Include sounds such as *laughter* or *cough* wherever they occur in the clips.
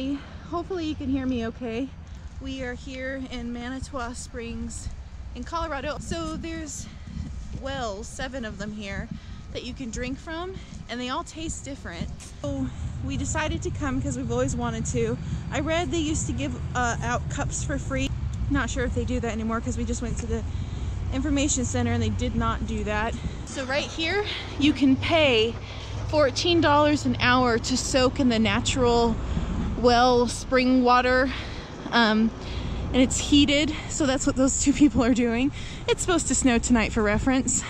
everybody. Hopefully you can hear me okay. We are here in Manitou Springs in Colorado. So there's wells, seven of them here, that you can drink from and they all taste different. So we decided to come because we've always wanted to. I read they used to give uh, out cups for free. Not sure if they do that anymore because we just went to the information center and they did not do that. So right here you can pay $14 an hour to soak in the natural well spring water um, and it's heated so that's what those two *laughs* people are doing. It's supposed to snow tonight for reference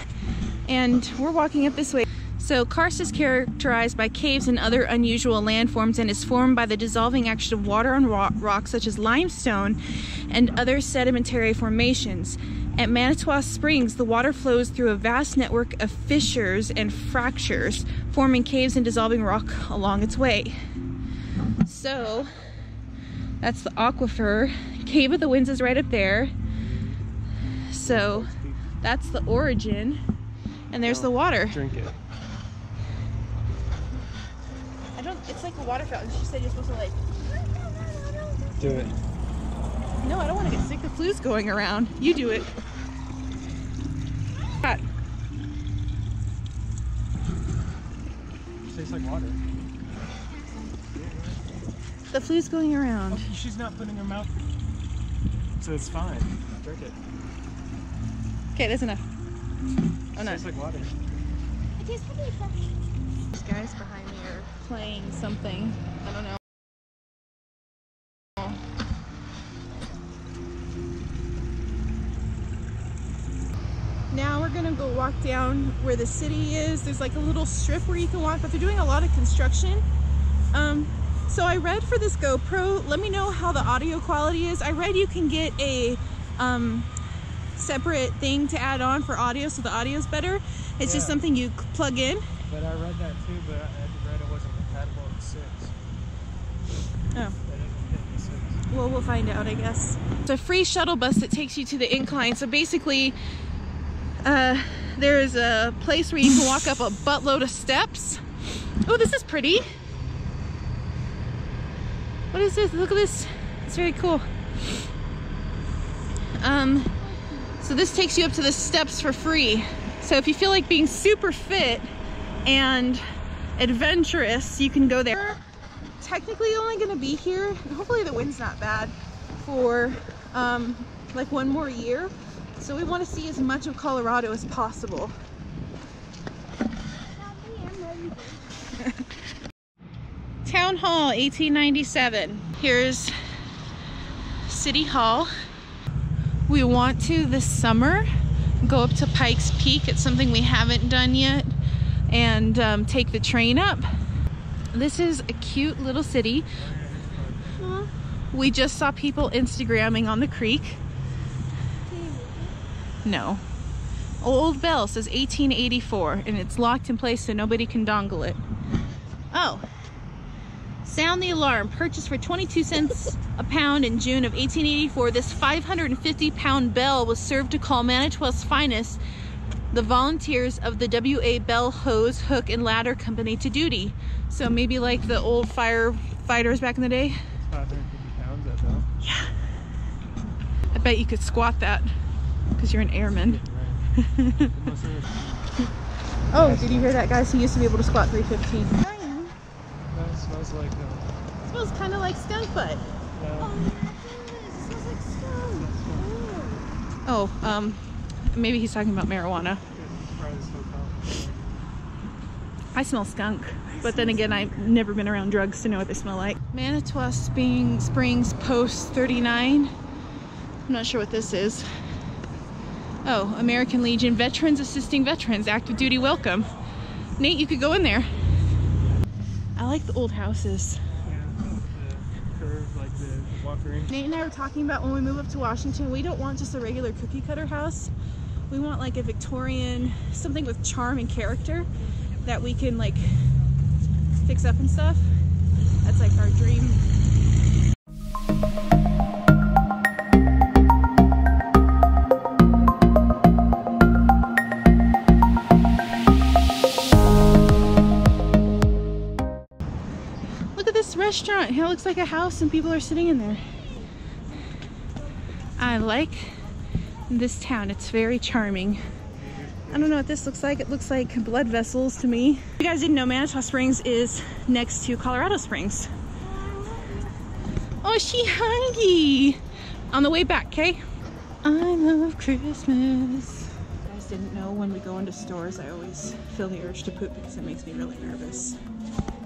and we're walking up this way. So karst is characterized by caves and other unusual landforms and is formed by the dissolving action of water on rock, rocks such as limestone and other sedimentary formations. At Manitou Springs, the water flows through a vast network of fissures and fractures, forming caves and dissolving rock along its way. So, that's the aquifer. Cave of the Winds is right up there. So, that's the origin. And there's the water. Drink it. I don't, it's like a water fountain. She said you're supposed to like, Do it. no, I don't want to get sick. The flu's going around. You do it. God. Tastes like water. The flu's going around. Oh, she's not putting her mouth. So it's fine. Drink it. Okay, that's enough. Oh no. Tastes like water. It tastes pretty fresh. These guys behind me are playing something. I don't know. Now we're gonna go walk down where the city is. There's like a little strip where you can walk, but they're doing a lot of construction. Um, so I read for this GoPro, let me know how the audio quality is. I read you can get a um, separate thing to add on for audio so the audio is better. It's just something you plug in. But I read that too, but I read it wasn't compatible with six. Oh. They didn't fit the six. Well, we'll find out, I guess. It's a free shuttle bus that takes you to the incline. So basically, uh, there is a place where you can walk up a buttload of steps. Oh, this is pretty. What is this? Look at this. It's very cool. Um, so this takes you up to the steps for free. So if you feel like being super fit and adventurous, you can go there. Technically only gonna be here, and hopefully the wind's not bad, for um, like one more year. So we wanna see as much of Colorado as possible. Town Hall, 1897. Here's City Hall. We want to this summer go up to Pikes Peak. It's something we haven't done yet. And um, take the train up. This is a cute little city. We just saw people Instagramming on the creek. No. Old bell says 1884 and it's locked in place so nobody can dongle it. Oh. Sound the alarm. Purchased for 22 cents a pound in June of 1884, this 550 pound bell was served to call Manitou's finest, the volunteers of the W.A. Bell Hose, Hook, and Ladder Company to duty. So maybe like the old firefighters back in the day. 550 pounds, that bell. I bet you could squat that because you're an airman. Right. Most *laughs* of it- Oh, did you hear that, guys? He used to be able to squat 315. That smells like uh, smells kind of like skunk butt. uh, It smells like stone. Oh, um, maybe he's talking about marijuana. probably this hotel. I smell skunk, but then again, I've never been around drugs to know what they smell like. Manitou Spring, Springs Post 39. I'm not sure what this is. Oh, American Legion Veterans Assisting Veterans, Active Duty Welcome. Nate, you could go in there. I like the old houses. Curve, like the. Nate and I were talking about when we move up to Washington, we don't want just a regular cookie cutter house. We want like a Victorian, something with charm and character that we can like fix up and stuff. That's like our dream. Look at this restaurant. It looks like a house and people are sitting in there. I like this town. It's very charming. I don't know what this looks like. It looks like blood vessels to me. You guys didn't know, Manitou Springs is next to Colorado Springs. Oh, she hungry. On the way back, okay? I love Christmas. You guys didn't know when we go into stores, I always feel the urge to poop because it makes me really nervous.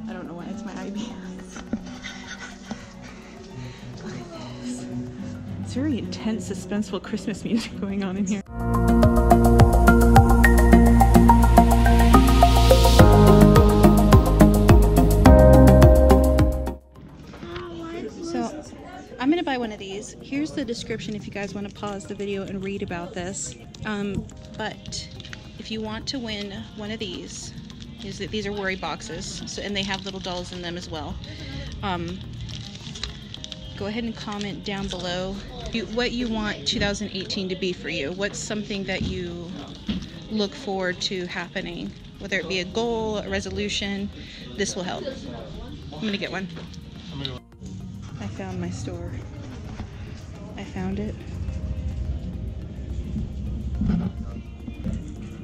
I don't know why, it's my IBS. Look at this. It's very intense, suspenseful Christmas music going on in here. So I'm gonna buy one of these. Here's the description if you guys want to pause the video and read about this. Um, but if you want to win one of these, these, these are worry boxes, so and they have little dolls in them as well. Um, go ahead and comment down below you- what you want 2018 to be for you. What's something that you look forward to happening, whether it be a goal, a resolution. This will help. I'm gonna get one. I found my store. I found it.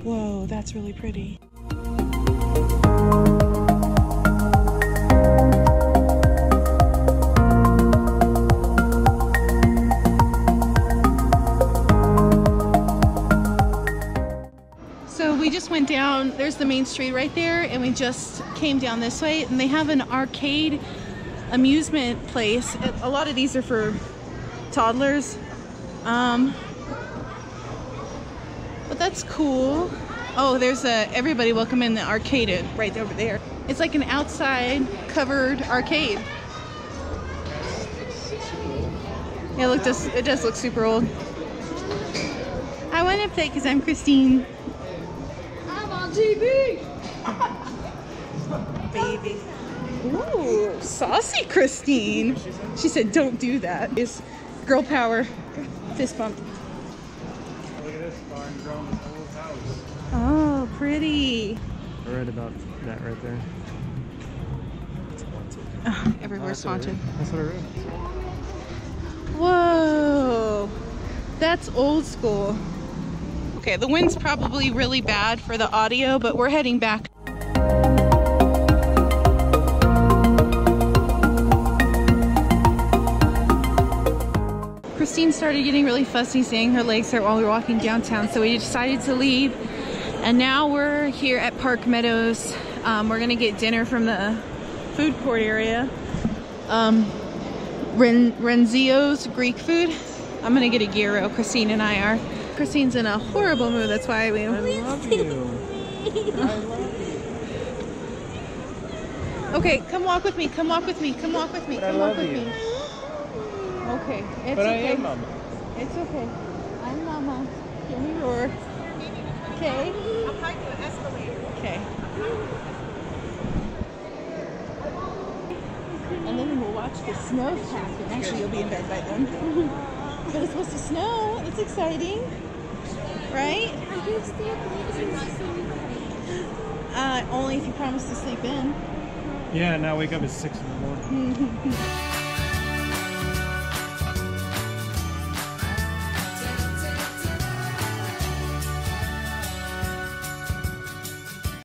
Whoa, that's really pretty. Went down, there's the main street right there, and we just came down this way, and they have an arcade amusement place. A lot of these are for toddlers. Um, but that's cool. Oh, there's a everybody welcome in the arcade right over there. It's like an outside covered arcade. Yeah, look, does it does look super old. I want to play because I'm Christeene. I'm TV. Baby. Ooh, saucy Christeene. She said, "Don't do that." Is girl power. Fist bump. Look at this barn grown this whole house. Oh, pretty. I read about that right there. It's haunted. Oh, everywhere's that's haunted. read. That's what I read. Whoa, that's old school. Okay, the wind's probably really bad for the audio, but we're heading back. Christeene started getting really fussy saying her legs hurt while we were walking downtown, so we decided to leave. And now we're here at Park Meadows. Um, we're gonna get dinner from the food court area. Um, Ren- Renzio's Greek food. I'm gonna get a gyro. Christeene and I are. Christeene's in a horrible mood. That's why we. I love you. I love you. Okay, come walk with me. Come walk with me. Come walk with me. But Come walk with you. me. Okay, it's But I okay. am mama. It's okay. I'm Mama. Hear me roar. Okay. I'm hiding an escalator. Okay. And then we'll watch the snow happen. Actually, you'll be in bed by then. *laughs* but it's supposed to snow. It's exciting, right? I can stay late and not see anybody. Uh, only if you promise to sleep in. Yeah, now wake up at six in the morning. *laughs*